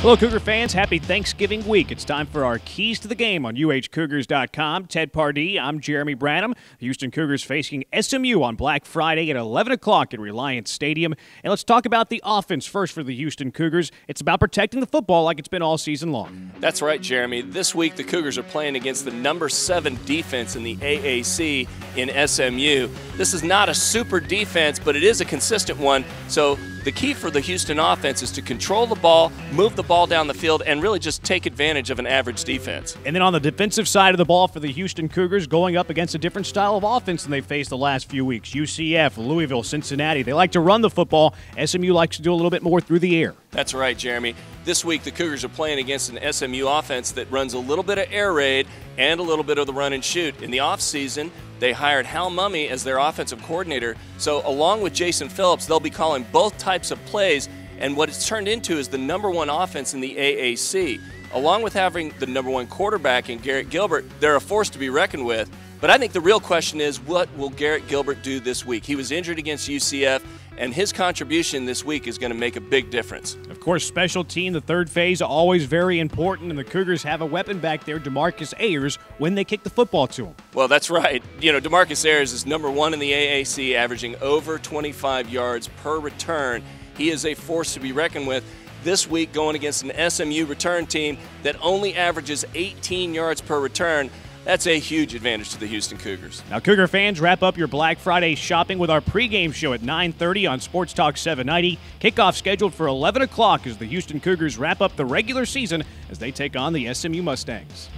Hello, Cougar fans. Happy Thanksgiving week. It's time for our keys to the game on UHCougars.com. Ted Pardee, I'm Jeremy Branham. Houston Cougars facing SMU on Black Friday at 11 o'clock at Reliant Stadium. And let's talk about the offense first for the Houston Cougars. It's about protecting the football like it's been all season long. That's right, Jeremy. This week, the Cougars are playing against the number seven defense in the AAC in SMU. This is not a super defense, but it is a consistent one. So the key for the Houston offense is to control the ball, move the ball down the field, and really just take advantage of an average defense. And then on the defensive side of the ball for the Houston Cougars, going up against a different style of offense than they faced the last few weeks. UCF, Louisville, Cincinnati, they like to run the football. SMU likes to do a little bit more through the air. That's right, Jeremy. This week, the Cougars are playing against an SMU offense that runs a little bit of air raid and a little bit of the run and shoot. In the offseason, they hired Hal Mumme as their offensive coordinator. So, along with Jason Phillips, they'll be calling both types of plays. And what it's turned into is the number one offense in the AAC. Along with having the number one quarterback in Garrett Gilbert, they're a force to be reckoned with. But I think the real question is what will Garrett Gilbert do this week? He was injured against UCF, and his contribution this week is going to make a big difference. Of course, special team, the third phase, always very important, and the Cougars have a weapon back there, Demarcus Ayers, when they kick the football to him. Well, that's right. You know, Demarcus Ayers is number one in the AAC, averaging over 25 yards per return. He is a force to be reckoned with this week going against an SMU return team that only averages 18 yards per return. That's a huge advantage to the Houston Cougars. Now, Cougar fans, wrap up your Black Friday shopping with our pregame show at 9:30 on Sports Talk 790. Kickoff scheduled for 11 o'clock as the Houston Cougars wrap up the regular season as they take on the SMU Mustangs.